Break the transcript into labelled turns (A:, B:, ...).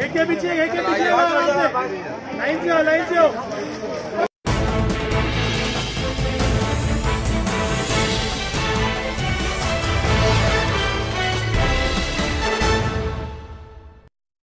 A: एक के पीछे एक के पीछे लाइन से लाइन से हो